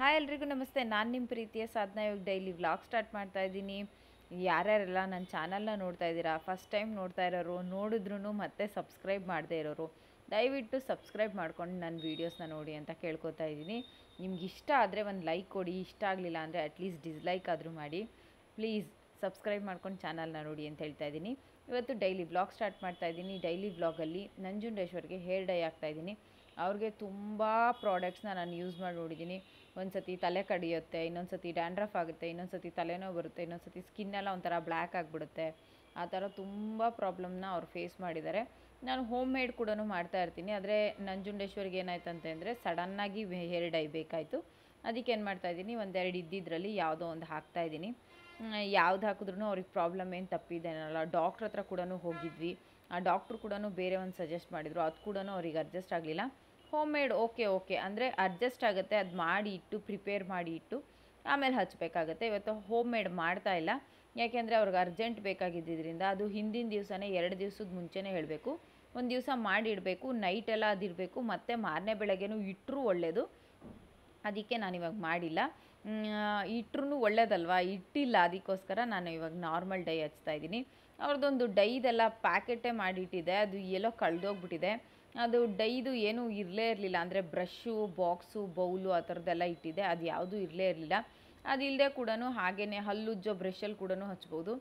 Hi ಎಲ್ರಿಗೂ ನಮಸ್ತೆ. ನಾನು ನಿಮ್ಮ ಪ್ರೀತಿಯ ಸಾಧನ ಇವಾಗ ಡೈಲಿ ವ್ಲಾಗ್ ಸ್ಟಾರ್ಟ್ ಮಾಡ್ತಾ ಇದ್ದೀನಿ. ಯಾರ್ಯಾರೆಲ್ಲ ನನ್ನ ಚಾನಲ್ನ ನೋಡ್ತಾ ಇದ್ದೀರಾ ಫಸ್ಟ್ ಟೈಮ್ ನೋಡ್ತಾ ಇರೋರು ನೋಡಿದ್ರೂ ಮತ್ತೆ ಸಬ್ಸ್ಕ್ರೈಬ್ ಮಾಡದೇ ಇರೋರು, ದಯವಿಟ್ಟು ಸಬ್ಸ್ಕ್ರೈಬ್ ಮಾಡ್ಕೊಂಡು ನನ್ನ ವೀಡಿಯೋಸ್ನ ನೋಡಿ ಅಂತ ಕೇಳ್ಕೊತಾ ಇದ್ದೀನಿ. ನಿಮ್ಗೆ ಇಷ್ಟ ಆದರೆ ಒಂದು ಲೈಕ್ ಕೊಡಿ, ಇಷ್ಟ ಆಗಲಿಲ್ಲ ಅಂದರೆ ಅಟ್ಲೀಸ್ಟ್ ಡಿಸ್ಲೈಕ್ ಆದರೂ ಮಾಡಿ. ಪ್ಲೀಸ್ ಸಬ್ಸ್ಕ್ರೈಬ್ ಮಾಡ್ಕೊಂಡು ಚಾನಲ್ನ ನೋಡಿ ಅಂತ ಹೇಳ್ತಾ ಇದ್ದೀನಿ. ಇವತ್ತು ಡೈಲಿ ಬ್ಲಾಗ್ ಸ್ಟಾರ್ಟ್ ಮಾಡ್ತಾ ಇದ್ದೀನಿ. ಡೈಲಿ ಬ್ಲಾಗಲ್ಲಿ ನಂಜುಂಡೇಶ್ವರ್ಗೆ ಹೇರ್ ಡೈ ಆಗ್ತಾ ಇದ್ದೀನಿ. ಅವ್ರಿಗೆ ತುಂಬ ಪ್ರಾಡಕ್ಟ್ಸ್ನ ನಾನು ಯೂಸ್ ಮಾಡಿ ನೋಡಿದ್ದೀನಿ. ಒಂದು ಸತಿ ತಲೆ ಕಡಿಯುತ್ತೆ ಇನ್ನೊಂದು ಸತಿ ಡ್ಯಾಂಡ್ರಫ್ ಆಗುತ್ತೆ ಇನ್ನೊಂದು ಸತಿ ತಲೆನೋವು ಬರುತ್ತೆ ಇನ್ನೊಂದು ಸತಿ ಸ್ಕಿನ್ನೆಲ್ಲ ಒಂಥರ ಬ್ಲ್ಯಾಕ್ ಆಗಿಬಿಡುತ್ತೆ. ಆ ಥರ ತುಂಬ ಪ್ರಾಬ್ಲಮ್ನ ಅವ್ರು ಫೇಸ್ ಮಾಡಿದ್ದಾರೆ. ನಾನು ಹೋಮ್ ಮೇಡ್ ಕೂಡ ಮಾಡ್ತಾ ಇರ್ತೀನಿ. ಆದರೆ ನಂಜುಂಡೇಶ್ವರಿಗೆ ಏನಾಯ್ತು ಅಂತಂದರೆ ಸಡನ್ನಾಗಿ ಹೇರ್ ಡೈ ಬೇಕಾಯಿತು. ಅದಕ್ಕೆ ಏನು ಮಾಡ್ತಾ ಇದ್ದೀನಿ, ಒಂದೆರಡು ಇದ್ದಿದ್ರಲ್ಲಿ ಯಾವುದೋ ಒಂದು ಹಾಕ್ತಾ ಇದ್ದೀನಿ. ಯಾವ್ದು ಹಾಕಿದ್ರೂ ಅವ್ರಿಗೆ ಪ್ರಾಬ್ಲಮ್ ಏನು ತಪ್ಪಿದೇನಲ್ಲ. ಡಾಕ್ಟ್ರ್ ಹತ್ರ ಕೂಡ ಹೋಗಿದ್ವಿ. ಆ ಡಾಕ್ಟ್ರು ಕೂಡ ಬೇರೆ ಒಂದು ಸಜೆಸ್ಟ್ ಮಾಡಿದರು. ಅದು ಕೂಡ ಅವ್ರಿಗೆ ಅಡ್ಜಸ್ಟ್ ಆಗಲಿಲ್ಲ. ಹೋಮ್ ಮೇಡ್ ಓಕೆ ಓಕೆ ಅಂದರೆ ಅಡ್ಜಸ್ಟ್ ಆಗುತ್ತೆ, ಅದು ಮಾಡಿ ಇಟ್ಟು ಪ್ರಿಪೇರ್ ಮಾಡಿ ಇಟ್ಟು, ಆಮೇಲೆ ಹಚ್ಚಬೇಕಾಗತ್ತೆ ಇವತ್ತು ಹೋಮ್ ಮೇಡ್ ಮಾಡ್ತಾ ಇಲ್ಲ. ಯಾಕೆಂದರೆ ಅವ್ರಿಗೆ ಅರ್ಜೆಂಟ್ ಬೇಕಾಗಿದ್ದರಿಂದ ಅದು ಹಿಂದಿನ ದಿವಸನೇ, ಎರಡು ದಿವಸದ ಮುಂಚೆನೇ ಹೇಳಬೇಕು. ಒಂದು ದಿವಸ ಮಾಡಿ ಇಡಬೇಕು ನೈಟೆಲ್ಲ ಅದಿರಬೇಕು ಮತ್ತು ಮಾರನೇ ಬೆಳಗ್ಗೆನೂ ಇಟ್ಟರೂ ಒಳ್ಳೆಯದು ಅದಕ್ಕೆ ನಾನು ಇವಾಗ ಮಾಡಿಲ್ಲ. ಇಟ್ಟರೂ ಒಳ್ಳೇದಲ್ವಾ? ಇಟ್ಟಿಲ್ಲ, ಅದಕ್ಕೋಸ್ಕರ ನಾನು ಇವಾಗ ನಾರ್ಮಲ್ ಡೈ ಹಚ್ತಾ ಇದ್ದೀನಿ. ಅವ್ರದ್ದೊಂದು ಡೈದೆಲ್ಲ ಪ್ಯಾಕೆಟೇ ಮಾಡಿಟ್ಟಿದೆ, ಅದು ಎಲ್ಲೋ ಕಳೆದೋಗ್ಬಿಟ್ಟಿದೆ. ಅದು ಡೈದು ಏನೂ ಇರಲೇ ಇರಲಿಲ್ಲ. ಅಂದರೆ ಬ್ರಷ್ಷು, ಬಾಕ್ಸು, ಬೌಲು ಆ ಥರದ್ದೆಲ್ಲ ಇಟ್ಟಿದೆ ಅದು ಯಾವುದೂ ಇರಲೇ ಇರಲಿಲ್ಲ. ಅದಿಲ್ಲದೆ ಕೂಡ ಹಾಗೆಯೇ ಹಲ್ಲುಜ್ಜೋ ಬ್ರಷಲ್ಲಿ ಕೂಡ ಹಚ್ಬೋದು.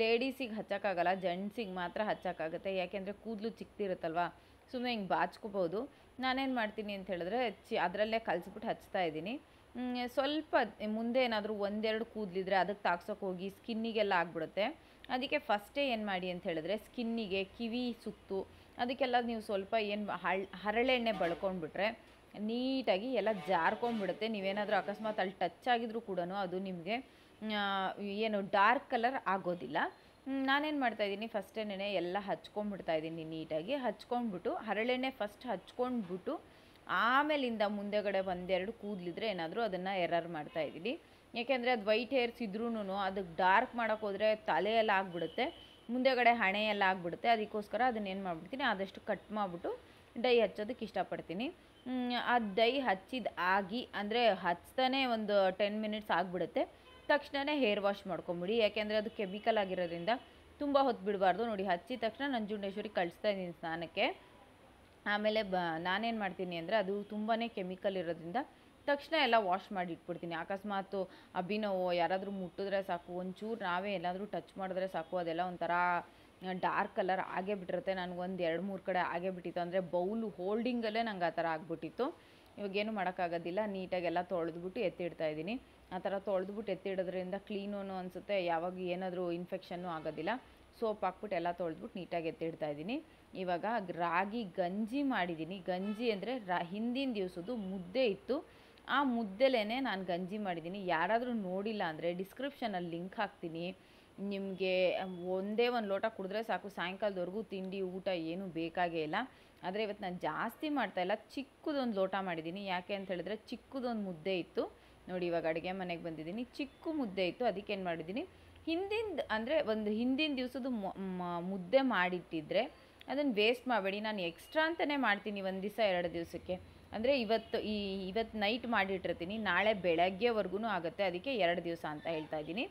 ಲೇಡೀಸಿಗೆ ಹಚ್ಚೋಕ್ಕಾಗಲ್ಲ, ಜೆಂಟ್ಸಿಗೆ ಮಾತ್ರ ಹಚ್ಚೋಕ್ಕಾಗುತ್ತೆ. ಯಾಕೆಂದರೆ ಕೂದಲು ಚಿಕ್ಕದಿರುತ್ತಲ್ವ? ಸುಮ್ಮನೆ ಹಿಂಗೆ ಬಾಚ್ಕೋಬೋದು. ನಾನೇನು ಮಾಡ್ತೀನಿ ಅಂತ ಹೇಳಿದ್ರೆ ಚಿ, ಅದರಲ್ಲೇ ಕಲಿಸ್ಬಿಟ್ಟು ಹಚ್ತಾ ಇದ್ದೀನಿ. ಸ್ವಲ್ಪ ಮುಂದೆ ಏನಾದರೂ ಒಂದೆರಡು ಕೂದಲಿದ್ರೆ ಅದಕ್ಕೆ ತಾಗ್ಸೋಕೆ ಹೋಗಿ ಸ್ಕಿನ್ನಿಗೆಲ್ಲ ಆಗಿಬಿಡುತ್ತೆ. ಅದಕ್ಕೆ ಫಸ್ಟೇ ಏನು ಮಾಡಿ ಅಂತ ಹೇಳಿದ್ರೆ, ಸ್ಕಿನ್ನಿಗೆ ಕಿವಿ ಸುತ್ತು ಅದಕ್ಕೆಲ್ಲ ನೀವು ಸ್ವಲ್ಪ ಏನು ಹಳ್ ಹರಳೆಣ್ಣೆ ಬಳ್ಕೊಂಡ್ಬಿಟ್ರೆ ನೀಟಾಗಿ ಎಲ್ಲ ಜಾರ್ಕೊಂಡ್ಬಿಡುತ್ತೆ. ನೀವೇನಾದರೂ ಅಕಸ್ಮಾತ್ ಅಲ್ಲಿ ಟಚ್ ಆಗಿದ್ರೂ ಕೂಡ ಅದು ನಿಮಗೆ ಏನು ಡಾರ್ಕ್ ಕಲರ್ ಆಗೋದಿಲ್ಲ. ನಾನೇನು ಮಾಡ್ತಾಯಿದ್ದೀನಿ ಫಸ್ಟೇನೆ ಎಲ್ಲ ಹಚ್ಕೊಂಡ್ಬಿಡ್ತಾ ಇದ್ದೀನಿ ನೀಟಾಗಿ. ಹಚ್ಕೊಂಡ್ಬಿಟ್ಟು ಹರಳೆಣ್ಣೆ ಫಸ್ಟ್ ಹಚ್ಕೊಂಡ್ಬಿಟ್ಟು, ಆಮೇಲಿಂದ ಮುಂದೆಗಡೆ ಒಂದೆರಡು ಕೂದಲಿದ್ರೆ ಏನಾದರೂ ಅದನ್ನು ಎರರ್ ಮಾಡ್ತಾಯಿದ್ದೀನಿ ಯಾಕೆಂದರೆ ಅದು ವೈಟ್ ಹೇರ್ಸ್ ಇದ್ರೂ ಅದಕ್ಕೆ ಡಾರ್ಕ್ ಮಾಡೋಕ್ಕೋದ್ರೆ ತಲೆಯೆಲ್ಲ ಆಗಿಬಿಡುತ್ತೆ. ಮುಂದೆಗಡೆ ಹಣೆ ಎಲ್ಲ ಆಗಿಬಿಡುತ್ತೆ. ಅದಕ್ಕೋಸ್ಕರ ಅದನ್ನೇನು ಮಾಡಿಬಿಡ್ತೀನಿ, ಆದಷ್ಟು ಕಟ್ ಮಾಡಿಬಿಟ್ಟು ಡೈ ಹಚ್ಚೋದಕ್ಕೆ ಇಷ್ಟಪಡ್ತೀನಿ. ಆ ಡೈ ಹಚ್ಚಿದ ಆಗಿ, ಅಂದರೆ ಹಚ್ತಾನೆ ಒಂದು ಟೆನ್ ಮಿನಿಟ್ಸ್ ಆಗಿಬಿಡುತ್ತೆ. ತಕ್ಷಣವೇ ಹೇರ್ ವಾಶ್ ಮಾಡ್ಕೊಂಬಿಡಿ. ಯಾಕೆಂದರೆ ಅದು ಕೆಮಿಕಲ್ ಆಗಿರೋದ್ರಿಂದ ತುಂಬ ಹೊತ್ತು ಬಿಡಬಾರ್ದು. ನೋಡಿ, ಹಚ್ಚಿದ ತಕ್ಷಣ ನಂಜುಂಡೇಶ್ವರಿ ಕಳಿಸ್ತಾ ಇದ್ದೀನಿ ಸ್ನಾನಕ್ಕೆ. ಆಮೇಲೆ ಬ, ನಾನೇನು ಮಾಡ್ತೀನಿ ಅಂದರೆ ಅದು ತುಂಬಾ ಕೆಮಿಕಲ್ ಇರೋದ್ರಿಂದ ತಕ್ಷಣ ಎಲ್ಲ ವಾಶ್ ಮಾಡಿ ಇಟ್ಬಿಡ್ತೀನಿ. ಅಕಸ್ಮಾತು ಅಭಿನವೋ, ಯಾರಾದರೂ ಮುಟ್ಟಿದ್ರೆ ಸಾಕು, ಒಂಚೂರು ನಾವೇ ಎಲ್ಲಾದರೂ ಟಚ್ ಮಾಡಿದ್ರೆ ಸಾಕು, ಅದೆಲ್ಲ ಒಂಥರ ಡಾರ್ಕ್ ಕಲರ್ ಆಗೇ ಬಿಟ್ಟಿರುತ್ತೆ. ನನಗೆ ಒಂದು ಎರಡು ಮೂರು ಕಡೆ ಆಗೇ ಬಿಟ್ಟಿತ್ತು. ಅಂದರೆ ಬೌಲು ಹೋಲ್ಡಿಂಗಲ್ಲೇ ನಂಗೆ ಆ ಥರ ಆಗಿಬಿಟ್ಟಿತ್ತು. ಇವಾಗೇನು ಮಾಡೋಕ್ಕಾಗೋದಿಲ್ಲ. ನೀಟಾಗೆಲ್ಲ ತೊಳೆದ್ಬಿಟ್ಟು ಎತ್ತಿಡ್ತಾ ಇದ್ದೀನಿ. ಆ ಥರ ತೊಳೆದ್ಬಿಟ್ಟು ಎತ್ತಿಡೋದ್ರಿಂದ ಕ್ಲೀನು ಅನಿಸುತ್ತೆ. ಯಾವಾಗ ಏನಾದರೂ ಇನ್ಫೆಕ್ಷನ್ನು ಆಗೋದಿಲ್ಲ. ಸೋಪ್ ಹಾಕ್ಬಿಟ್ಟು ಎಲ್ಲ ತೊಳೆದ್ಬಿಟ್ಟು ನೀಟಾಗಿ ಎತ್ತಿಡ್ತಾ ಇದ್ದೀನಿ. ಇವಾಗ ರಾಗಿ ಗಂಜಿ ಮಾಡಿದ್ದೀನಿ. ಗಂಜಿ ಅಂದರೆ ರಾ, ಹಿಂದಿನ ದಿವಸದ್ದು ಮುದ್ದೆ ಇತ್ತು. ಆ ಮುದ್ದೆಲೇ ನಾನು ಗಂಜಿ ಮಾಡಿದ್ದೀನಿ ಯಾರಾದರೂ ನೋಡಿಲ್ಲ ಅಂದರೆ ಡಿಸ್ಕ್ರಿಪ್ಷನಲ್ಲಿ ಲಿಂಕ್ ಹಾಕ್ತೀನಿ. ನಿಮಗೆ ಒಂದೇ ಒಂದು ಲೋಟ ಕುಡಿದ್ರೆ ಸಾಕು. ಸಾಯಂಕಾಲದವರೆಗೂ ತಿಂಡಿ, ಊಟ ಏನೂ ಬೇಕಾಗೇ ಇಲ್ಲ. ಆದರೆ ಇವತ್ತು ನಾನು ಜಾಸ್ತಿ ಮಾಡ್ತಾಯಿಲ್ಲ ಚಿಕ್ಕದೊಂದು ಲೋಟ ಮಾಡಿದ್ದೀನಿ ಯಾಕೆ ಅಂತ ಹೇಳಿದ್ರೆ ಚಿಕ್ಕದೊಂದು ಮುದ್ದೆ ಇತ್ತು. ನೋಡಿ ಇವಾಗ ಅಡುಗೆ ಮನೆಗೆ ಬಂದಿದ್ದೀನಿ ಚಿಕ್ಕ ಮುದ್ದೆ ಇತ್ತು. ಅದಕ್ಕೆ ಏನು ಮಾಡಿದ್ದೀನಿ ಹಿಂದಿನ ಅಂದರೆ ಒಂದು ಹಿಂದಿನ ದಿವಸದ ಮುದ್ದೆ ಮಾಡಿಟ್ಟಿದ್ರೆ ಅದನ್ನು ವೇಸ್ಟ್ ಮಾಡಬೇಡಿ. ನಾನು ಎಕ್ಸ್ಟ್ರಾ ಅಂತಲೇ ಮಾಡ್ತೀನಿ ಒಂದು ದಿವಸ, ಎರಡು ದಿವಸಕ್ಕೆ. ಅಂದರೆ ಇವತ್ತು ಈ ಇವತ್ತು ನೈಟ್ ಮಾಡಿಟ್ಟಿರ್ತೀನಿ. ನಾಳೆ ಬೆಳಗ್ಗೆವರೆಗೂ ಆಗುತ್ತೆ. ಅದಕ್ಕೆ ಎರಡು ದಿವಸ ಅಂತ ಹೇಳ್ತಾ ಇದ್ದೀನಿ.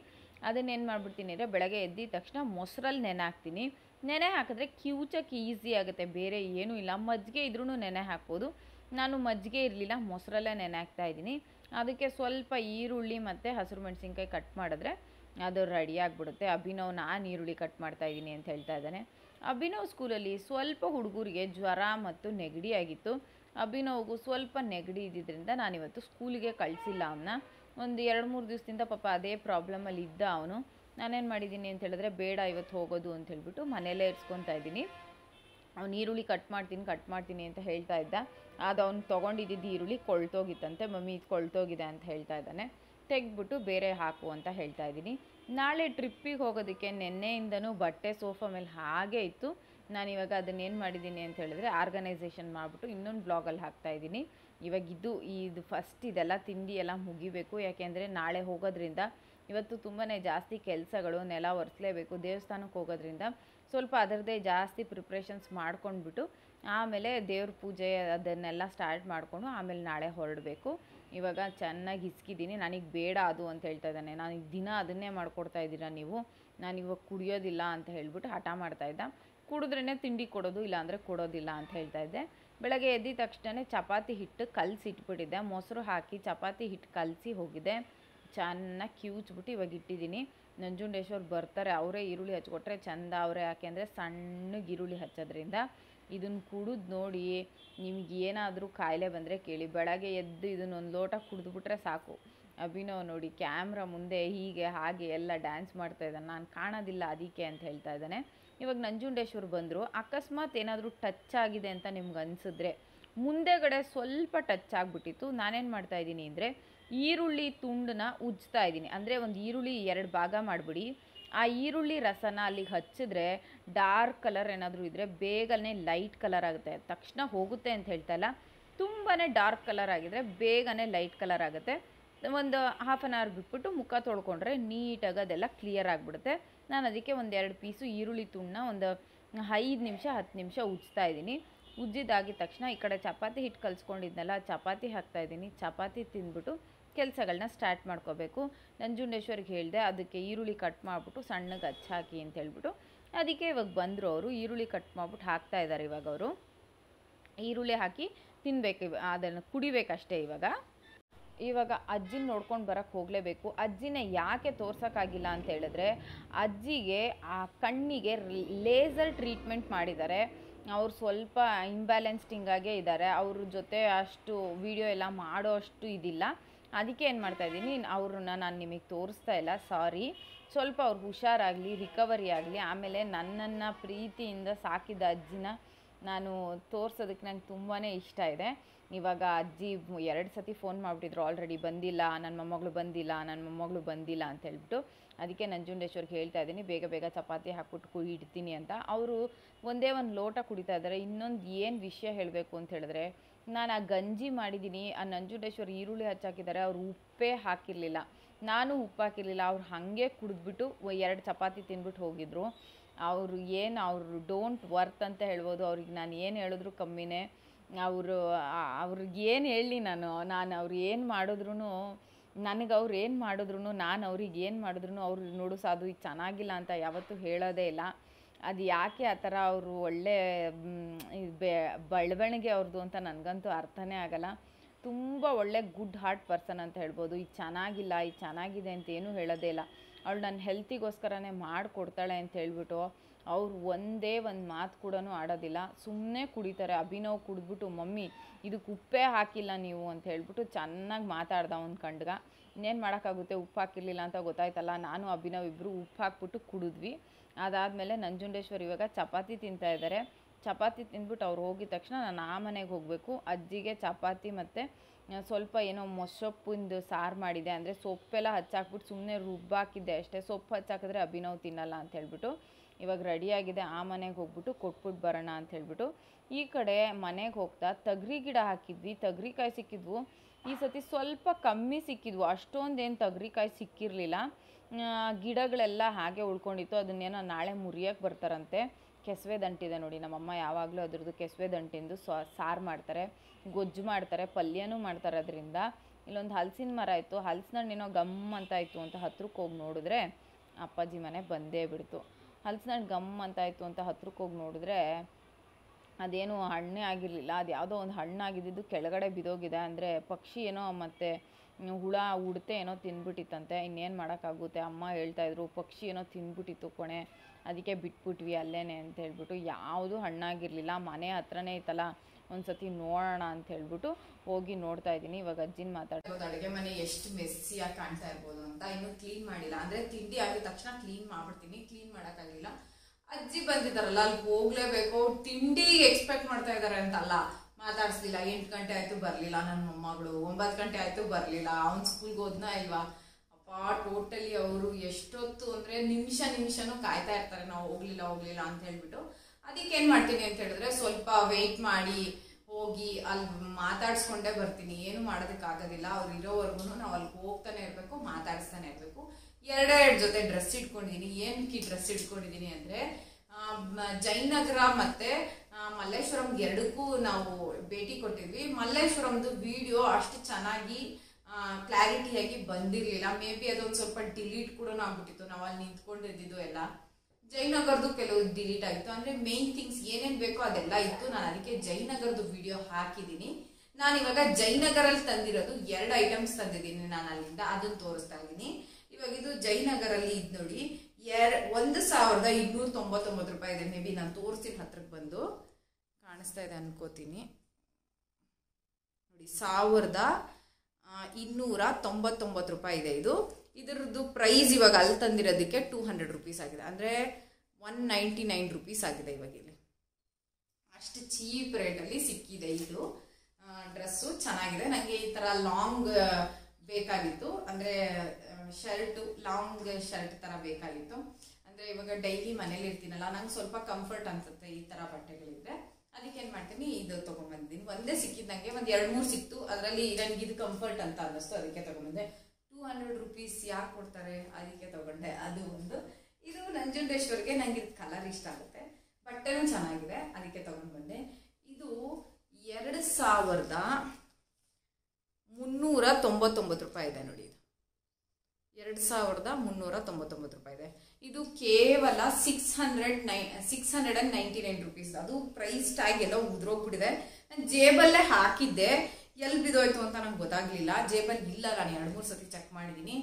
ಅದನ್ನೇನು ಮಾಡಿಬಿಡ್ತೀನಿ ಅಂದರೆ ಬೆಳಗ್ಗೆ ಎದ್ದಿದ ತಕ್ಷಣ ಮೊಸರಲ್ಲಿ ನೆನೆ ಹಾಕ್ತೀನಿ. ನೆನೆ ಹಾಕಿದ್ರೆ ಕ್ಯೂಚಕ್ಕೆ ಈಸಿ ಆಗುತ್ತೆ. ಬೇರೆ ಏನೂ ಇಲ್ಲ. ಮಜ್ಜಿಗೆ ಇದ್ರೂ ನೆನೆ ಹಾಕ್ಬೋದು. ನಾನು ಮಜ್ಜಿಗೆ ಇರಲಿಲ್ಲ. ಮೊಸರಲ್ಲೇ ನೆನೆ ಹಾಕ್ತಾ ಇದ್ದೀನಿ. ಅದಕ್ಕೆ ಸ್ವಲ್ಪ ಈರುಳ್ಳಿ ಮತ್ತು ಹಸಿರು ಮೆಣಸಿನ್ಕಾಯಿ ಕಟ್ ಮಾಡಿದ್ರೆ ಅದು ರೆಡಿ ಆಗಿಬಿಡುತ್ತೆ. ಅಭಿನವ್, ನಾನು ಈರುಳ್ಳಿ ಕಟ್ ಮಾಡ್ತಾ ಇದ್ದೀನಿ ಅಂತ ಹೇಳ್ತಾ ಇದ್ದಾನೆ. ಅಭಿನವ್ ಸ್ಕೂಲಲ್ಲಿ ಸ್ವಲ್ಪ ಹುಡುಗರಿಗೆ ಜ್ವರ ಮತ್ತು ನೆಗಡಿ ಆಗಿತ್ತು. ಅಭಿನವ್ಗೂ ಸ್ವಲ್ಪ ನೆಗಡಿ ಇದ್ದಿದ್ದರಿಂದ ನಾನಿವತ್ತು ಸ್ಕೂಲಿಗೆ ಕಳಿಸಿಲ್ಲ ಅವನ್ನ ಒಂದು ಎರಡು ಮೂರು ದಿವಸದಿಂದ ಪಾಪ ಅದೇ ಪ್ರಾಬ್ಲಮಲ್ಲಿ ಇದ್ದ ಅವನು. ನಾನೇನು ಮಾಡಿದ್ದೀನಿ ಅಂತ ಹೇಳಿದ್ರೆ, ಬೇಡ, ಇವತ್ತು ಹೋಗೋದು ಅಂತ ಹೇಳ್ಬಿಟ್ಟು ಮನೇಲೇ ಇರ್ಸ್ಕೊತಾ ಇದ್ದೀನಿ. ಅವ್ನು ಈರುಳ್ಳಿ ಕಟ್ ಮಾಡ್ತೀನಿ ಕಟ್ ಮಾಡ್ತೀನಿ ಅಂತ ಹೇಳ್ತಾ ಇದ್ದ. ಅದು ಅವ್ನು ತೊಗೊಂಡಿದ್ದು ಈರುಳ್ಳಿ ಕೊಳ್ತೋಗಿತ್ತಂತೆ. ಮಮ್ಮಿ, ಇದು ಕೊಳ್ತೋಗಿದೆ ಅಂತ ಹೇಳ್ತಾ ಇದ್ದಾನೆ. ತೆಗೆದ್ಬಿಟ್ಟು ಬೇರೆ ಹಾಕು ಅಂತ ಹೇಳ್ತಾ ಇದ್ದೀನಿ. ನಾಳೆ ಟ್ರಿಪ್ಪಿಗೆ ಹೋಗೋದಕ್ಕೆ ನಿನ್ನೆಯಿಂದನೂ ಬಟ್ಟೆ ಸೋಫಾ ಮೇಲೆ ಹಾಗೆ ಇತ್ತು. ನಾನು ಇವಾಗ ಅದನ್ನೇನು ಮಾಡಿದ್ದೀನಿ ಅಂತ ಹೇಳಿದ್ರೆ ಆರ್ಗನೈಸೇಷನ್ ಮಾಡಿಬಿಟ್ಟು ಇನ್ನೊಂದು ಬ್ಲಾಗಲ್ಲಿ ಹಾಕ್ತಾ ಇದ್ದೀನಿ. ಇವಾಗ ಇದು ಇದು ಫಸ್ಟ್ ಇದೆಲ್ಲ ತಿಂಡಿ ಎಲ್ಲ ಮುಗಿಬೇಕು. ಯಾಕೆಂದರೆ ನಾಳೆ ಹೋಗೋದ್ರಿಂದ ಇವತ್ತು ತುಂಬಾ ಜಾಸ್ತಿ ಕೆಲಸಗಳು, ನೆಲ ಒರೆಸಲೇಬೇಕು, ದೇವಸ್ಥಾನಕ್ಕೆ ಹೋಗೋದ್ರಿಂದ ಸ್ವಲ್ಪ ಅದರದ್ದೇ ಜಾಸ್ತಿ ಪ್ರಿಪ್ರೇಷನ್ಸ್ ಮಾಡ್ಕೊಂಡ್ಬಿಟ್ಟು ಆಮೇಲೆ ದೇವ್ರ ಪೂಜೆ ಅದನ್ನೆಲ್ಲ ಸ್ಟಾರ್ಟ್ ಮಾಡಿಕೊಂಡು ಆಮೇಲೆ ನಾಳೆ ಹೊರಡಬೇಕು. ಇವಾಗ ಚೆನ್ನಾಗಿ ಹಿಸ್ಕಿದ್ದೀನಿ, ನನಗೆ ಬೇಡ ಅದು ಅಂತ ಹೇಳ್ತಾ ಇದ್ದಾನೆ. ನನಗೆ ದಿನ ಅದನ್ನೇ ಮಾಡ್ಕೊಡ್ತಾ ಇದ್ದೀರಾ ನೀವು? ನಾನು ಇವಾಗ ಕುಡಿಯೋದಿಲ್ಲ ಅಂತ ಹೇಳ್ಬಿಟ್ಟು ಹಠ ಮಾಡ್ತಾ ಇದ್ದ. ಕುಡಿದ್ರೇ ತಿಂಡಿ ಕೊಡೋದು, ಇಲ್ಲಾಂದರೆ ಕೊಡೋದಿಲ್ಲ ಅಂತ ಹೇಳ್ತಾ ಇದ್ದೆ. ಬೆಳಗ್ಗೆ ಎದ್ದಿದ ತಕ್ಷಣ ಚಪಾತಿ ಹಿಟ್ಟು ಕಲಸಿ ಇಟ್ಬಿಟ್ಟಿದ್ದೆ ಮೊಸರು ಹಾಕಿ ಚಪಾತಿ ಹಿಟ್ಟು ಕಲಸಿ ಹೋಗಿದೆ ಚೆನ್ನಾಗಿ ಕಿವುಚ್ಬಿಟ್ಟು ಇವಾಗ ಇಟ್ಟಿದ್ದೀನಿ. ನಂಜುಂಡೇಶ್ವರ್ ಬರ್ತಾರೆ, ಅವರೇ ಈರುಳ್ಳಿ ಹಚ್ಕೊಟ್ರೆ ಚಂದ, ಅವರೇ ಯಾಕೆಂದರೆ ಸಣ್ಣಗೆ ಈರುಳ್ಳಿ ಹಚ್ಚೋದ್ರಿಂದ. ಇದನ್ನು ಕುಡಿದು ನೋಡಿ ನಿಮ್ಗೆ ಏನಾದರೂ ಕಾಯಿಲೆ ಬಂದರೆ ಕೇಳಿ. ಬೆಳಗ್ಗೆ ಎದ್ದು ಇದನ್ನೊಂದು ಲೋಟ ಕುಡಿದ್ಬಿಟ್ರೆ ಸಾಕು. ಅಭಿನವ್ ನೋಡಿ, ಕ್ಯಾಮ್ರಾ ಮುಂದೆ ಹೀಗೆ ಹಾಗೆ ಎಲ್ಲ ಡ್ಯಾನ್ಸ್ ಮಾಡ್ತಾ ಇದ್ದಾನೆ. ನಾನು ಕಾಣೋದಿಲ್ಲ ಅದಕ್ಕೆ ಅಂತ ಹೇಳ್ತಾ ಇದ್ದಾನೆ. ಇವಾಗ ನಂಜುಂಡೇಶ್ವರ್ ಬಂದರು. ಅಕಸ್ಮಾತ್ ಏನಾದರೂ ಟಚ್ ಆಗಿದೆ ಅಂತ ನಿಮ್ಗೆ ಅನಿಸಿದ್ರೆ, ಮುಂದೆಗಡೆ ಸ್ವಲ್ಪ ಟಚ್ ಆಗಿಬಿಟ್ಟಿತ್ತು. ನಾನೇನು ಮಾಡ್ತಾ ಇದ್ದೀನಿ ಅಂದರೆ, ಈರುಳ್ಳಿ ತುಂಡನ್ನ ಉಜ್ತಾ ಇದ್ದೀನಿ. ಅಂದರೆ ಒಂದು ಈರುಳ್ಳಿ ಎರಡು ಭಾಗ ಮಾಡಿಬಿಡಿ. ಆ ಈರುಳ್ಳಿ ರಸನ ಅಲ್ಲಿಗೆ ಹಚ್ಚಿದ್ರೆ ಡಾರ್ಕ್ ಕಲರ್ ಏನಾದರೂ ಇದ್ದರೆ ಬೇಗನೆ ಲೈಟ್ ಕಲರ್ ಆಗುತ್ತೆ. ತಕ್ಷಣ ಹೋಗುತ್ತೆ ಅಂತ ಹೇಳ್ತಾ ಇಲ್ಲ. ತುಂಬಾ ಡಾರ್ಕ್ ಕಲರ್ ಆಗಿದ್ರೆ ಬೇಗನೆ ಲೈಟ್ ಕಲರ್ ಆಗುತ್ತೆ. ಒಂದು ಹಾಫ್ ಆನ್ ಅವರ್ ಬಿಟ್ಬಿಟ್ಟು ಮುಖ ತೊಳ್ಕೊಂಡ್ರೆ ನೀಟಾಗಿ ಅದೆಲ್ಲ ಕ್ಲಿಯರ್ ಆಗಿಬಿಡುತ್ತೆ. ನಾನು ಅದಕ್ಕೆ ಒಂದು ಎರಡು ಪೀಸು ಈರುಳ್ಳಿ ತುಂಡನ್ನ ಒಂದು ಐದು ನಿಮಿಷ, ಹತ್ತು ನಿಮಿಷ ಉಜ್ತಾ ಇದ್ದೀನಿ. ಉಜ್ಜಿದಾಗಿದ ತಕ್ಷಣ ಈ ಕಡೆ ಚಪಾತಿ ಹಿಟ್ಟು ಕಲಿಸ್ಕೊಂಡಿದ್ನಲ್ಲ, ಚಪಾತಿ ಹಾಕ್ತಾಯಿದ್ದೀನಿ ಚಪಾತಿ ತಿಂದ್ಬಿಟ್ಟು ಕೆಲಸಗಳನ್ನ ಸ್ಟಾರ್ಟ್ ಮಾಡ್ಕೋಬೇಕು. ನಂಜುಂಡೇಶ್ವರಿಗೆ ಹೇಳಿದೆ, ಅದಕ್ಕೆ ಈರುಳ್ಳಿ ಕಟ್ ಮಾಡಿಬಿಟ್ಟು ಸಣ್ಣಗೆ ಹಚ್ಚಾಕಿ ಅಂತ ಹೇಳ್ಬಿಟ್ಟು. ಅದಕ್ಕೆ ಇವಾಗ ಬಂದರು ಅವರು, ಈರುಳ್ಳಿ ಕಟ್ ಮಾಡಿಬಿಟ್ಟು ಹಾಕ್ತಾ ಇದ್ದಾರೆ ಇವಾಗ ಅವರು. ಈರುಳ್ಳಿ ಹಾಕಿ ತಿನ್ಬೇಕು ಇವ, ಅದನ್ನು ಕುಡಿಬೇಕಷ್ಟೇ ಇವಾಗ. ಇವಾಗ ಅಜ್ಜಿನ ನೋಡ್ಕೊಂಡು ಬರೋಕ್ಕೆ ಹೋಗಲೇಬೇಕು. ಅಜ್ಜಿನ ಯಾಕೆ ತೋರ್ಸೋಕ್ಕಾಗಿಲ್ಲ ಅಂತ ಹೇಳಿದ್ರೆ, ಅಜ್ಜಿಗೆ ಆ ಕಣ್ಣಿಗೆ ಲೇಸರ್ ಟ್ರೀಟ್ಮೆಂಟ್ ಮಾಡಿದ್ದಾರೆ. ಅವ್ರು ಸ್ವಲ್ಪ ಇಂಬ್ಯಾಲೆನ್ಸ್ಡ್ ಹಿಂಗಾಗೇ ಇದ್ದಾರೆ ಅವ್ರ ಜೊತೆ ಅಷ್ಟು ವಿಡಿಯೋ ಎಲ್ಲ ಮಾಡೋ ಅಷ್ಟು ಇದಿಲ್ಲ. ಅದಕ್ಕೆ ಏನು ಮಾಡ್ತಾಯಿದ್ದೀನಿ ಅವ್ರನ್ನ ನಾನು ನಿಮಗೆ ತೋರಿಸ್ತಾ ಇಲ್ಲ, ಸಾರಿ. ಸ್ವಲ್ಪ ಅವ್ರಿಗೆ ಹುಷಾರಾಗಲಿ ರಿಕವರಿ ಆಗಲಿ, ಆಮೇಲೆ ನನ್ನನ್ನು ಪ್ರೀತಿಯಿಂದ ಸಾಕಿದ ಅಜ್ಜಿನ ನಾನು ತೋರ್ಸೋದಕ್ಕೆ ನಂಗೆ ತುಂಬಾ ಇಷ್ಟ ಇದೆ. ಇವಾಗ ಅಜ್ಜಿ ಎರಡು ಸತಿ ಫೋನ್ ಮಾಡಿಬಿಟ್ಟಿದ್ರು ಆಲ್ರೆಡಿ ಬಂದಿಲ್ಲ ನನ್ನ ಮೊಮ್ಮಗಳು ಬಂದಿಲ್ಲ ನನ್ನ ಮೊಮ್ಮಗಳು ಬಂದಿಲ್ಲ ಅಂತ ಹೇಳ್ಬಿಟ್ಟು. ಅದಕ್ಕೆ ನಂಜುಂಡೇಶ್ವರ್ಗೆ ಹೇಳ್ತಾ ಇದ್ದೀನಿ, ಬೇಗ ಬೇಗ ಚಪಾತಿ ಹಾಕ್ಬಿಟ್ಟು ಇಡ್ತೀನಿ ಅಂತ. ಅವರು ಒಂದೇ ಒಂದು ಲೋಟ ಕುಡಿತಾ ಇದ್ದಾರೆ ಇನ್ನೊಂದು ಏನು ವಿಷಯ ಹೇಳಬೇಕು ಅಂತ ಹೇಳಿದ್ರೆ ನಾನು ಆ ಗಂಜಿ ಮಾಡಿದ್ದೀನಿ, ಆ ನಂಜುಂಡೇಶ್ವರ ಈರುಳ್ಳಿ ಹಚ್ಚಾಕಿದ್ದಾರೆ, ಅವ್ರು ಉಪ್ಪೇ ಹಾಕಿರಲಿಲ್ಲ. ನಾನು ಉಪ್ಪು ಹಾಕಿರಲಿಲ್ಲ, ಅವ್ರು ಹಾಗೆ ಕುಡಿದ್ಬಿಟ್ಟು ಎರಡು ಚಪಾತಿ ತಿಂದ್ಬಿಟ್ಟು ಹೋಗಿದ್ರು. ಅವರು ಏನು ಅವರು ಡೋಂಟ್ ವರ್ತ್ ಅಂತ ಹೇಳ್ಬೋದು. ಅವ್ರಿಗೆ ನಾನು ಏನು ಹೇಳಿದ್ರು ಕಮ್ಮಿನೇ. ಅವರು ಅವ್ರಿಗೆ ಏನು ಹೇಳಲಿ ನಾನು ನಾನು ಅವ್ರು ಏನು ಮಾಡಿದ್ರು ನನಗೆ ಅವ್ರು ಏನು ಮಾಡಿದ್ರು ನಾನು ಅವ್ರಿಗೆ ಏನು ಮಾಡಿದ್ರು ಅವ್ರು ನೋಡು ಸಾಧು ಈಗ ಚೆನ್ನಾಗಿಲ್ಲ ಅಂತ ಯಾವತ್ತೂ ಹೇಳೋದೇ ಇಲ್ಲ. ಅದು ಯಾಕೆ ಆ ಥರ ಅವರು ಒಳ್ಳೆ ಬೆ, ಬೆಳವಣಿಗೆ ಅವ್ರದ್ದು ಅಂತ ನನಗಂತೂ ಅರ್ಥನೇ ಆಗಲ್ಲ. ತುಂಬ ಒಳ್ಳೆ ಗುಡ್ ಹಾರ್ಟ್ ಪರ್ಸನ್ ಅಂತ ಹೇಳ್ಬೋದು. ಇದು ಚೆನ್ನಾಗಿಲ್ಲ ಇದು ಚೆನ್ನಾಗಿದೆ ಅಂತ ಏನೂ ಹೇಳೋದೇ ಇಲ್ಲ. ಅವಳು ನನ್ನ ಹೆಲ್ತಿಗೋಸ್ಕರನೇ ಮಾಡಿಕೊಡ್ತಾಳೆ ಅಂತ ಹೇಳ್ಬಿಟ್ಟು ಅವ್ರು ಒಂದೇ ಒಂದು ಮಾತು ಕೂಡ ಆಡೋದಿಲ್ಲ. ಸುಮ್ಮನೆ ಕುಡಿತಾರೆ. ಅಭಿನವ್ ಕುಡಿದ್ಬಿಟ್ಟು, ಮಮ್ಮಿ ಇದಕ್ಕೆ ಉಪ್ಪೇ ಹಾಕಿಲ್ಲ ನೀವು ಅಂತ ಹೇಳ್ಬಿಟ್ಟು ಚೆನ್ನಾಗಿ ಮಾತಾಡ್ದ ಒಂದು ಕಂಡ್ಗ. ಇನ್ನೇನು ಮಾಡೋಕ್ಕಾಗುತ್ತೆ? ಉಪ್ಪು ಹಾಕಿರಲಿಲ್ಲ ಅಂತ ಗೊತ್ತಾಯ್ತಲ್ಲ. ನಾನು, ಅಭಿನವ್ ಇಬ್ಬರು ಉಪ್ಪು ಹಾಕ್ಬಿಟ್ಟು ಕುಡಿದ್ವಿ. ಅದಾದಮೇಲೆ ನಂಜುಂಡೇಶ್ವರ್ ಇವಾಗ ಚಪಾತಿ ತಿಂತಾ ಇದ್ದಾರೆ ಚಪಾತಿ ತಿಂದ್ಬಿಟ್ಟು ಅವ್ರು ಹೋಗಿದ ತಕ್ಷಣ ನಾನು ಆ ಮನೆಗೆ ಹೋಗಬೇಕು. ಅಜ್ಜಿಗೆ ಚಪಾತಿ ಮತ್ತು ಸ್ವಲ್ಪ ಏನೋ ಮೊಸೊಪ್ಪಿಂದು ಸಾರು ಮಾಡಿದೆ. ಅಂದರೆ ಸೊಪ್ಪೆಲ್ಲ ಹಚ್ಚಾಕ್ಬಿಟ್ಟು ಸುಮ್ಮನೆ ರುಬ್ಬಾಕಿದ್ದೆ ಅಷ್ಟೇ. ಸೊಪ್ಪು ಹಚ್ಚಾಕಿದ್ರೆ ಅಭಿನವ್ ತಿನ್ನಲ್ಲ ಅಂತ ಹೇಳ್ಬಿಟ್ಟು, ಇವಾಗ ರೆಡಿಯಾಗಿದೆ, ಆ ಮನೆಗೆ ಹೋಗ್ಬಿಟ್ಟು ಕೊಟ್ಬಿಟ್ಟು ಬರೋಣ ಅಂತ ಹೇಳ್ಬಿಟ್ಟು, ಈ ಕಡೆ ಮನೆಗೆ ಹೋಗ್ತಾ ತಗ್ರಿ ಗಿಡ ಹಾಕಿದ್ವಿ. ತಗರಿಕಾಯಿ ಸಿಕ್ಕಿದ್ವು. ಈ ಸತಿ ಸ್ವಲ್ಪ ಕಮ್ಮಿ ಸಿಕ್ಕಿದ್ವು. ಅಷ್ಟೊಂದೇನು ತಗರಿಕಾಯಿ ಸಿಕ್ಕಿರಲಿಲ್ಲ. ಗಿಡಗಳೆಲ್ಲ ಹಾಗೆ ಉಳ್ಕೊಂಡಿತ್ತು. ಅದನ್ನೇನೋ ನಾಳೆ ಮುರಿಯೋಕ್ಕೆ ಬರ್ತಾರಂತೆ. ಕೆಸವೆ ದಂಟಿದೆ ನೋಡಿ, ನಮ್ಮಮ್ಮ ಯಾವಾಗಲೂ ಅದ್ರದ್ದು ಕೆಸವೆ ದಂಟಿಂದು ಸಾರು ಮಾಡ್ತಾರೆ, ಗೊಜ್ಜು ಮಾಡ್ತಾರೆ, ಪಲ್ಯನೂ ಮಾಡ್ತಾರೆ. ಅದರಿಂದ ಇಲ್ಲೊಂದು ಹಲಸಿನ ಮರ ಇತ್ತು. ಹಲ್ಸಿನಣ್ಣಿನೋ ಗಮ್ ಅಂತ ಇತ್ತು ಅಂತ ಹತ್ರಕ್ಕೆ ಹೋಗಿ ನೋಡಿದ್ರೆ ಅಪ್ಪಾಜಿ ಮನೆ ಬಂದೇ ಬಿಡ್ತು. ಹಲಸಿನಣ್ಣು ಗಮ್ ಅಂತ ಇತ್ತು ಅಂತ ಹತ್ರಕ್ಕೆ ಹೋಗಿ ನೋಡಿದ್ರೆ ಅದೇನು ಹಣ್ಣೇ ಆಗಿರಲಿಲ್ಲ, ಅದು ಯಾವುದೋ ಒಂದು ಹಣ್ಣಾಗಿದ್ದಿದ್ದು ಕೆಳಗಡೆ ಬಿದ್ದೋಗಿದೆ ಅಂದರೆ ಪಕ್ಷಿ ಏನೋ ಮತ್ತು ಹುಳ, ಉಡ್ತೆ ಏನೋ ತಿಂದ್ಬಿಟ್ಟಿತ್ತಂತೆ ಇನ್ನೇನು ಮಾಡೋಕ್ಕಾಗುತ್ತೆ? ಅಮ್ಮ ಹೇಳ್ತಾಯಿದ್ರು ಪಕ್ಷಿ ಏನೋ ತಿಂದ್ಬಿಟ್ಟಿತ್ತು ಕೊಣೆ ಅದಕ್ಕೆ ಬಿಟ್ಬಿಟ್ವಿ ಅಲ್ಲೇನೆ ಅಂತ ಹೇಳ್ಬಿಟ್ಟು, ಯಾವುದು ಹಣ್ಣಾಗಿರಲಿಲ್ಲ ಮನೆ ಹತ್ರನೇ ಇತ್ತಲ್ಲ ಒಂದು ಸತಿ ನೋಡೋಣ ಅಂತ ಹೇಳ್ಬಿಟ್ಟು ಹೋಗಿ ನೋಡ್ತಾ ಇದ್ದೀನಿ. ಇವಾಗ ಅಜ್ಜಿನ ಮಾತಾಡ್ತಾ ಇರ್ಬೋದು ಅಡುಗೆ ಮನೆ ಎಷ್ಟು ಮೆಸ್ಸಿಯಾಗಿ ಕಾಣ್ತಾ ಇರ್ಬೋದು ಅಂತ ಇನ್ನೂ ಕ್ಲೀನ್ ಮಾಡಿಲ್ಲ. ಅಂದರೆ ತಿಂಡಿ ಆಗಿದ ತಕ್ಷಣ ಕ್ಲೀನ್ ಮಾಡ್ಬಿಡ್ತೀನಿ. ಕ್ಲೀನ್ ಮಾಡಕ್ಕಾಗಿಲ್ಲ ಅಜ್ಜಿ ಬಂದಿದ್ದಾರಲ್ಲ ಅಲ್ಲಿ ಹೋಗ್ಲೇಬೇಕು. ತಿಂಡಿ ಎಕ್ಸ್ಪೆಕ್ಟ್ ಮಾಡ್ತಾ ಇದಾರೆ ಅಂತಲ್ಲ. ಮಾತಾಡ್ಸ್ಲಿಲ್ಲ, ಎಂಟು ಗಂಟೆ ಆಯ್ತು ಬರಲಿಲ್ಲ ನನ್ನ ಮೊಮ್ಮಗಳು, ಒಂಬತ್ತು ಗಂಟೆ ಆಯ್ತು ಬರಲಿಲ್ಲ. ಅವ್ನ ಸ್ಕೂಲ್ಗೆ ಹೋದ್ನಾ ಇಲ್ವಾ? ಅಪ್ಪ ಟೋಟಲಿ ಅವರು ಎಷ್ಟೊತ್ತು ಅಂದ್ರೆ ನಿಮಿಷ ನಿಮಿಷನೂ ಕಾಯ್ತಾ ಇರ್ತಾರೆ, ನಾವು ಹೋಗ್ಲಿಲ್ಲ ಹೋಗ್ಲಿಲ್ಲ ಅಂತ ಹೇಳ್ಬಿಟ್ಟು. ಅದಕ್ಕೆ ಏನ್ ಮಾಡ್ತೀನಿ ಅಂತ ಹೇಳಿದ್ರೆ ಸ್ವಲ್ಪ ವೆಯ್ಟ್ ಮಾಡಿ, ಹೋಗಿ ಅಲ್ಲಿ ಮಾತಾಡ್ಸ್ಕೊಂಡೇ ಬರ್ತೀನಿ. ಏನು ಮಾಡೋದಕ್ಕಾಗೋದಿಲ್ಲ. ಅವ್ರು ಇರೋವರೆಗೂ ನಾವು ಅಲ್ಲಿ ಹೋಗ್ತಾನೆ ಇರಬೇಕು, ಮಾತಾಡಿಸ್ತಾನೆ ಇರ್ಬೇಕು. ಎರಡೇ ಎರಡು ಜೊತೆ ಡ್ರೆಸ್ ಇಟ್ಕೊಂಡಿದ್ದೀನಿ ಏನಕ್ಕೆ ಡ್ರೆಸ್ ಇಟ್ಕೊಂಡಿದ್ದೀನಿ ಅಂದರೆ ಜಯನಗರ ಮತ್ತೆ ಮಲ್ಲೇಶ್ವರಂ ಎರಡಕ್ಕೂ ನಾವು ಭೇಟಿ ಕೊಟ್ಟಿದ್ವಿ. ಮಲ್ಲೇಶ್ವರಂದು ವಿಡಿಯೋ ಅಷ್ಟು ಚೆನ್ನಾಗಿ ಕ್ಲಾರಿಟಿಯಾಗಿ ಬಂದಿರಲಿಲ್ಲ. ಮೇ ಬಿ ಅದೊಂದು ಸ್ವಲ್ಪ ಡಿಲೀಟ್ ಕೂಡ ಆಗ್ಬಿಟ್ಟಿತ್ತು. ನಾವು ಅಲ್ಲಿ ನಿಂತ್ಕೊಂಡಿದ್ದು ಎಲ್ಲ. ಜಯನಗರದ್ದು ಕೆಲವು ಡಿಲೀಟ್ ಆಗಿತ್ತು ಅಂದರೆ ಮೇನ್ ಥಿಂಗ್ಸ್ ಏನೇನು ಬೇಕೋ ಅದೆಲ್ಲ ಇತ್ತು. ನಾನು ಅದಕ್ಕೆ ಜಯನಗರದ್ದು ವಿಡಿಯೋ ಹಾಕಿದ್ದೀನಿ ನಾನು ಇವಾಗ ಜಯನಗರಲ್ಲಿ ತಂದಿರೋದು ಎರಡು ಐಟಮ್ಸ್ ತಂದಿದ್ದೀನಿ ನಾನು ಅಲ್ಲಿಂದ. ಅದನ್ನು ತೋರಿಸ್ತಾ ಇದ್ದೀನಿ. ಇವಾಗ ಇದು ಜಯನಗರಲ್ಲಿ ಇದ್ ನೋಡಿ. ಎರ ಒಂದು ಸಾವಿರದ ಇನ್ನೂರ ತೊಂಬತ್ತೊಂಬತ್ತು ರೂಪಾಯಿ ಇದೆ. ಮೇ ಬಿ ನಾನು ತೋರಿಸ್ತೀನಿ ಹತ್ರಕ್ಕೆ ಬಂದು ಕಾಣಿಸ್ತಾ ಇದೆ ಅನ್ಕೋತೀನಿ. ನೋಡಿ, ಸಾವಿರದ ಇನ್ನೂರ ತೊಂಬತ್ತೊಂಬತ್ತು ರೂಪಾಯಿ ಇದೆ ಇದು. ಇದರದ್ದು ಪ್ರೈಸ್ ಇವಾಗ ಅಲ್ಲಿ ತಂದಿರೋದಕ್ಕೆ ಟೂ ಹಂಡ್ರೆಡ್ ರುಪೀಸ್ ಆಗಿದೆ. ಅಂದರೆ ಒನ್ ನೈಂಟಿ ನೈನ್ ರುಪೀಸ್ ಆಗಿದೆ ಇವಾಗ ಇಲ್ಲಿ. ಅಷ್ಟು ಚೀಪ್ ರೇಟಲ್ಲಿ ಸಿಕ್ಕಿದೆ ಇದು. ಡ್ರೆಸ್ಸು ಚೆನ್ನಾಗಿದೆ. ನನಗೆ ಈ ಥರ ಲಾಂಗ್ ಬೇಕಾಗಿತ್ತು. ಅಂದರೆ ಶರ್ಟು ಲಾಂಗ್ ಶರ್ಟ್ ಥರ ಬೇಕಾಗಿತ್ತು. ಅಂದರೆ, ಇವಾಗ ಡೈಲಿ ಮನೇಲಿ ಇರ್ತೀನಲ್ಲ, ನಂಗೆ ಸ್ವಲ್ಪ ಕಂಫರ್ಟ್ ಅನ್ಸುತ್ತೆ ಈ ಥರ ಬಟ್ಟೆಗಳಿದ್ರೆ. ಅದಕ್ಕೆ ಏನು ಮಾಡ್ತೀನಿ, ಇದು ತೊಗೊಂಬಂದಿದ್ದೀನಿ. ಒಂದೇ ಸಿಕ್ಕಿದ್ದು ನನಗೆ ಒಂದು ಎರಡು ಮೂರು ಸಿಕ್ತು. ಅದರಲ್ಲಿ ನನಗೆ ಇದು ಕಂಫರ್ಟ್ ಅಂತ ಅನ್ನಿಸ್ತು, ಅದಕ್ಕೆ ತೊಗೊಂಬಂದೆ. ಟೂ ಹಂಡ್ರೆಡ್ ರುಪೀಸ್ ಯಾಕೆ ಕೊಡ್ತಾರೆ, ಅದಕ್ಕೆ ತಗೊಂಡೆ. ಅದು ಒಂದು. ಇದು ನಂಜುಂಡೇಶ್ವರ್ಗೆ ನಂಗೆ ಇದು ಕಲರ್ ಇಷ್ಟ ಆಗುತ್ತೆ. ಬಟ್ಟೆನೂ ಚೆನ್ನಾಗಿದೆ, ಅದಕ್ಕೆ ತಗೊಂಡು ಬಂದೆ ಇದು ಎರಡು ಸಾವಿರದ ಮುನ್ನೂರ ತೊಂಬತ್ತೊಂಬತ್ತು ರೂಪಾಯಿ ಇದೆ ನೋಡಿ ಇದು. ಎರಡು ಸಾವಿರದ ಮುನ್ನೂರ ತೊಂಬತ್ತೊಂಬತ್ತು ರೂಪಾಯಿ ಇದೆ. ಇದು ಕೇವಲ six hundred nine six hundred and ninety nine rupees ಅದು ಪ್ರೈಸ್ ಟ್ಯಾಗ್ ಎಲ್ಲ ಉದ್ರೋಗ್ಬಿಟ್ಟಿದೆ. ನಾನು ಜೇಬಲ್ಲೇ ಹಾಕಿದ್ದೆ. ಎಲ್ಲಿ ಬಿದೋಯ್ತು ಅಂತ ನಂಗೆ ಗೊತ್ತಾಗ್ಲಿಲ್ಲ. ಜೇಬಲ್ಲಿ ಇಲ್ಲ ನಾನು ಎರಡು ಮೂರು ಸತಿ ಚೆಕ್ ಮಾಡಿದ್ದೀನಿ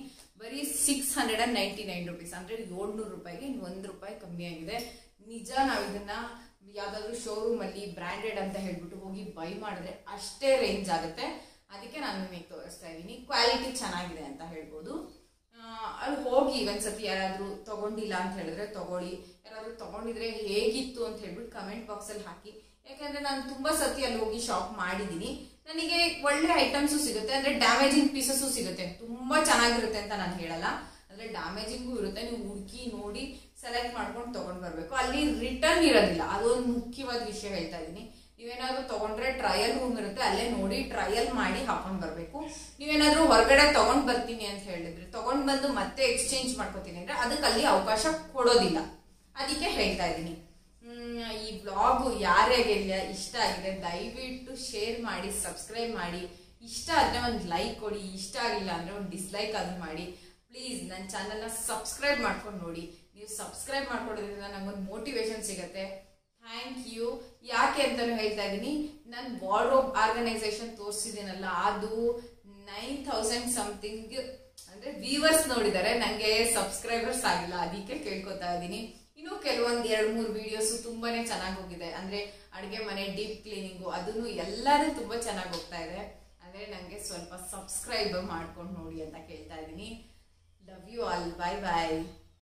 ಬರೀ six hundred and ninety nine rupees ಅಂದರೆ ಏಳ್ನೂರು ರೂಪಾಯಿಗೆ ಒಂದು ರೂಪಾಯಿ ಕಮ್ಮಿ ಆಗಿದೆ. ನಿಜ ನಾವು ಇದನ್ನು ಯಾವುದಾದ್ರೂ ಶೋರೂಮಲ್ಲಿ ಬ್ರ್ಯಾಂಡೆಡ್ ಅಂತ ಹೇಳ್ಬಿಟ್ಟು ಹೋಗಿ ಬೈ ಮಾಡಿದ್ರೆ ಅಷ್ಟೇ ರೇಂಜ್ ಆಗುತ್ತೆ. ಅದಕ್ಕೆ ನಾನು ನಿಮಗೆ ತೋರಿಸ್ತಾ ಇದ್ದೀನಿ. ಕ್ವಾಲಿಟಿ ಚೆನ್ನಾಗಿದೆ ಅಂತ ಹೇಳ್ಬೋದು. ಅಲ್ಲಿ ಹೋಗಿ ಒಂದ್ಸತಿ ಯಾರಾದರೂ ತಗೊಂಡಿಲ್ಲ ಅಂತ ಹೇಳಿದ್ರೆ ತಗೊಳ್ಳಿ. ಯಾರಾದರೂ ತಗೊಂಡಿದ್ರೆ ಹೇಗಿತ್ತು ಅಂತ ಹೇಳ್ಬಿಟ್ಟು ಕಮೆಂಟ್ ಬಾಕ್ಸಲ್ಲಿ ಹಾಕಿ. ಯಾಕಂದ್ರೆ ನಾನು ತುಂಬ ಸತಿ ಅಲ್ಲಿ ಹೋಗಿ ಶಾಪ್ ಮಾಡಿದ್ದೀನಿ. ನನಗೆ ಒಳ್ಳೆ ಐಟಮ್ಸು ಸಿಗುತ್ತೆ. ಅಂದರೆ ಡ್ಯಾಮೇಜಿಂಗ್ ಪೀಸಸ್ಸು ಸಿಗುತ್ತೆ. ತುಂಬ ಚೆನ್ನಾಗಿರುತ್ತೆ ಅಂತ ನಾನು ಹೇಳಲ್ಲ. ಅಂದರೆ ಡ್ಯಾಮೇಜಿಂಗು ಇರುತ್ತೆ. ನೀವು ಹುಡುಕಿ ನೋಡಿ ಸೆಲೆಕ್ಟ್ ಮಾಡ್ಕೊಂಡು ತೊಗೊಂಡು ಬರಬೇಕು. ಅಲ್ಲಿ ರಿಟರ್ನ್ ಇರೋದಿಲ್ಲ. ಅದೊಂದು ಮುಖ್ಯವಾದ ವಿಷಯ ಹೇಳ್ತಾ ಇದ್ದೀನಿ. ನೀವೇನಾದ್ರೂ ತಗೊಂಡ್ರೆ ಟ್ರಯಲ್ ರೂಮ್ ಇರುತ್ತೆ, ಅಲ್ಲೇ ನೋಡಿ ಟ್ರಯಲ್ ಮಾಡಿ ಹಾಕೊಂಡ್ ಬರ್ಬೇಕು. ನೀವೇನಾದ್ರೂ ಹೊರಗಡೆ ತಗೊಂಡ್ ಬರ್ತೀನಿ ಅಂತ ಹೇಳಿದ್ರೆ, ತಗೊಂಡ್ ಬಂದು ಮತ್ತೆ ಎಕ್ಸ್ಚೇಂಜ್ ಮಾಡ್ಕೋತೀನಿ ಅಂದ್ರೆ ಅದಕ್ಕೆ ಅಲ್ಲಿ ಅವಕಾಶ ಕೊಡೋದಿಲ್ಲ. ಅದಕ್ಕೆ ಹೇಳ್ತಾ ಇದ್ದೀನಿ. ಈ ಬ್ಲಾಗ್ ಯಾರ್ಯಾಗೆಲ್ಲ ಇಷ್ಟ ಆಗಿದೆ, ದಯವಿಟ್ಟು ಶೇರ್ ಮಾಡಿ ಸಬ್ಸ್ಕ್ರೈಬ್ ಮಾಡಿ. ಇಷ್ಟ ಆದ್ರೆ ಒಂದು ಲೈಕ್ ಕೊಡಿ, ಇಷ್ಟ ಆಗಿಲ್ಲ ಅಂದ್ರೆ ಒಂದು ಡಿಸ್ಲೈಕ್ ಅದು ಮಾಡಿ. ಪ್ಲೀಸ್ ನನ್ನ ಚಾನಲ್ನ ಸಬ್ಸ್ಕ್ರೈಬ್ ಮಾಡ್ಕೊಂಡು ನೋಡಿ. ನೀವು ಸಬ್ಸ್ಕ್ರೈಬ್ ಮಾಡ್ಕೊಡೋದ್ರಿಂದ ನಮಗೊಂದು ಮೋಟಿವೇಶನ್ ಸಿಗುತ್ತೆ. Thank you. ಯಾಕೆ ಅಂತಾನು ಹೇಳ್ತಾ ಇದ್ದೀನಿ, ನಾನು ವಾರ್ಡ್ರೋಬ್ ಆರ್ಗನೈಸೇಷನ್ ತೋರಿಸಿದ್ದೀನಲ್ಲ ಅದು ನೈನ್ ತೌಸಂಡ್ ಸಮಥಿಂಗ್ ಅಂದ್ರೆ ವ್ಯೂವರ್ಸ್ ನೋಡಿದ್ದಾರೆ ನನಗೆ ಸಬ್ಸ್ಕ್ರೈಬರ್ಸ್ ಆಗಿಲ್ಲ, ಅದಕ್ಕೆ ಕೇಳ್ಕೊತಾ ಇದ್ದೀನಿ. ಇನ್ನು ಕೆಲವೊಂದ್ ಎರಡ್ ಮೂರು ವಿಡಿಯೋಸ್ ತುಂಬಾನೇ ಚೆನ್ನಾಗಿ ಹೋಗಿದೆ. ಅಂದ್ರೆ ಅಡುಗೆ ಮನೆ ಡೀಪ್ ಕ್ಲೀನಿಂಗು ಅದನ್ನು ಎಲ್ಲಾನು ತುಂಬಾ ಚೆನ್ನಾಗಿ ಹೋಗ್ತಾ ಇದೆ. ಅಂದ್ರೆ ನಂಗೆ ಸ್ವಲ್ಪ ಸಬ್ಸ್ಕ್ರೈಬ್ ಮಾಡ್ಕೊಂಡು ನೋಡಿ ಅಂತ ಕೇಳ್ತಾ ಇದ್ದೀನಿ. Love you all bye bye